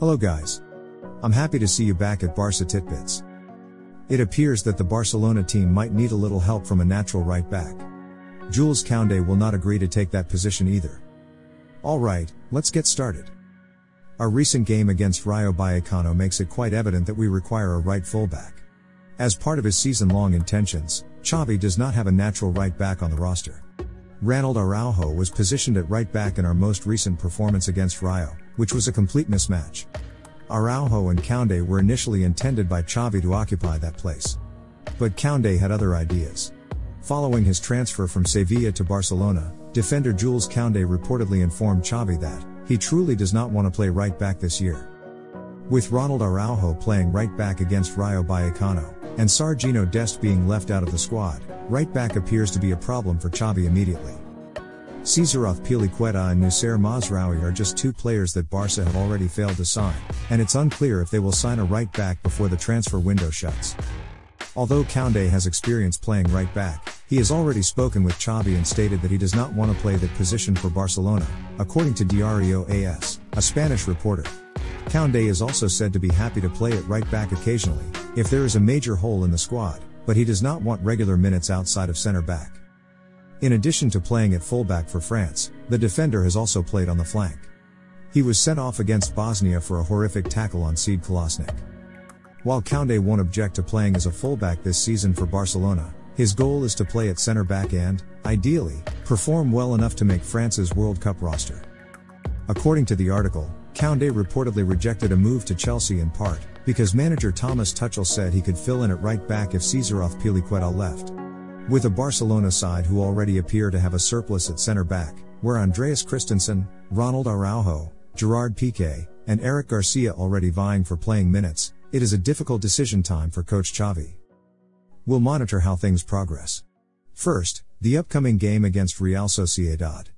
Hello guys. I'm happy to see you back at Barca Titbits. It appears that the Barcelona team might need a little help from a natural right back. Jules Koundé will not agree to take that position either. Alright, let's get started. Our recent game against Rayo Vallecano makes it quite evident that we require a right fullback. As part of his season-long intentions, Xavi does not have a natural right back on the roster. Ronald Araujo was positioned at right back in our most recent performance against Rayo, which was a complete mismatch. Araujo and Koundé were initially intended by Xavi to occupy that place. But Koundé had other ideas. Following his transfer from Sevilla to Barcelona, defender Jules Koundé reportedly informed Xavi that he truly does not want to play right back this year. With Ronald Araujo playing right back against Rayo Vallecano, and Sergiño Dest being left out of the squad, right back appears to be a problem for Xavi immediately. Cesar Azpilicueta and Noussair Mazraoui are just two players that Barca have already failed to sign, and it's unclear if they will sign a right back before the transfer window shuts. Although Koundé has experience playing right back, he has already spoken with Xavi and stated that he does not want to play that position for Barcelona, according to Diario AS, a Spanish reporter. Koundé is also said to be happy to play at right back occasionally, if there is a major hole in the squad, but he does not want regular minutes outside of center back. In addition to playing at fullback for France, the defender has also played on the flank. He was sent off against Bosnia for a horrific tackle on Sead Kolasinac. While Koundé won't object to playing as a fullback this season for Barcelona, his goal is to play at center back and, ideally, perform well enough to make France's World Cup roster. According to the article, Koundé reportedly rejected a move to Chelsea in part, because manager Thomas Tuchel said he could fill in at right back if Cesar Azpilicueta left. With a Barcelona side who already appear to have a surplus at center back, where Andreas Christensen, Ronald Araujo, Gerard Piqué, and Eric Garcia already vying for playing minutes, it is a difficult decision time for coach Xavi. We'll monitor how things progress. First, the upcoming game against Real Sociedad.